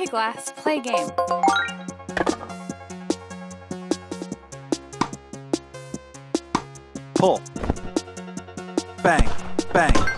Okay, Glass, play game. Pull. Bang. Bang.